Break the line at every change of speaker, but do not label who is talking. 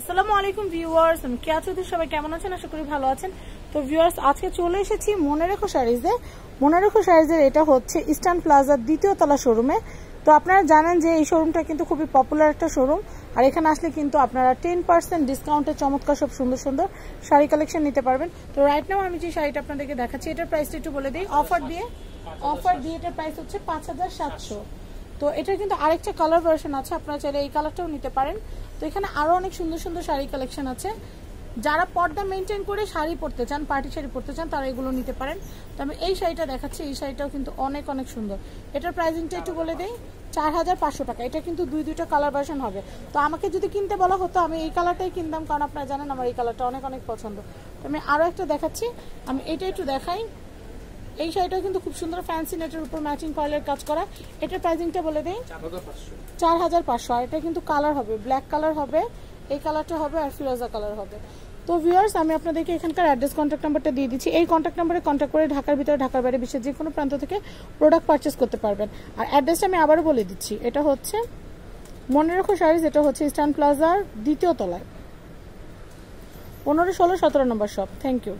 আসসালামু আলাইকুম ভিউয়ার্স, আমি কেয়া চৌধুরী সবাই কেমন আছেন? আশা করি ভালো আছেন। তো ভিউয়ার্স, আজকে চলে এসেছি মনে রেখো শাড়িজে মনে রেখো শাড়িজের এটা হচ্ছে ইস্টার্ন প্লাজার দ্বিতীয় তলা শোরুমে। তো আপনারা জানেন যে এই শোরুমটা কিন্তু খুবই পপুলার একটা শোরুম। আর এখানে আসলে কিন্তু আপনারা টেন পার্সেন্ট ডিসকাউন্টে চমৎকার সব সুন্দর সুন্দর শাড়ি কালেকশন নিতে পারবেন। তো রাইট নাও আমি যে শাড়িটা আপনাদেরকে দেখাচ্ছি, এটার প্রাইসটা একটু বলে দিই। অফার দিয়ে অফার দিয়ে এটার প্রাইস হচ্ছে পাঁচ হাজার সাতশো। তো এটার কিন্তু আরেকটা কালার ভার্সন আছে, আপনারা চাইলে এই কালারটাও নিতে পারেন। তো এখানে আরও অনেক সুন্দর সুন্দর শাড়ি কালেকশন আছে। যারা পর্দা মেনটেন করে শাড়ি পরতে চান পার্টি শাড়ি পরতে চান, তারা এগুলো নিতে পারেন। তো আমি এই শাড়িটা দেখাচ্ছি, এই শাড়িটাও কিন্তু অনেক অনেক সুন্দর। এটার প্রাইসিংটা একটু বলে দেই, চার হাজার পাঁচশো টাকা। এটা কিন্তু দুই, দুইটা কালার ভার্সন হবে। তো আমাকে যদি কিনতে বলা হতো, আমি এই কালারটাই কিনতাম, কারণ আপনারা জানেন আমার এই কালারটা অনেক অনেক পছন্দ। তো আমি আরও একটা দেখাচ্ছি। আমি এটা একটু দেখাই। এই শাড়িটাও কিন্তু খুব সুন্দর ফ্যান্সি নেটের উপর ম্যাচিং পার্লের কাজ করা। এটার প্রাইসিংটা বলে দেই। চার হাজার পাঁচশো। আর এটা কিন্তু কালার হবে ব্ল্যাক কালার হবে, এই কালারটা হবে আর ফিরোজা কালার হবে। তো ভিউয়ার্স আমি আপনাদেরকে এখানকার অ্যাড্রেস কন্ট্যাক্ট নাম্বারটা দিয়ে দিচ্ছি। এই কন্ট্যাক্ট নাম্বারে কন্ট্যাক্ট করে ঢাকার ভিতরে, ঢাকার বাইরে বিশ্বের যে কোনো প্রান্ত থেকে প্রোডাক্ট পারচেস করতে পারবেন। আর অ্যাড্রেসটা আমি আবারও বলে দিচ্ছি। এটা হচ্ছে মনে রাখো শাড়িজ, এটা হচ্ছে ইস্টার্ন প্লাজার দ্বিতীয় তলায়। পনেরো ষোলো, সতেরো নম্বর শপ থ্যাংক ইউ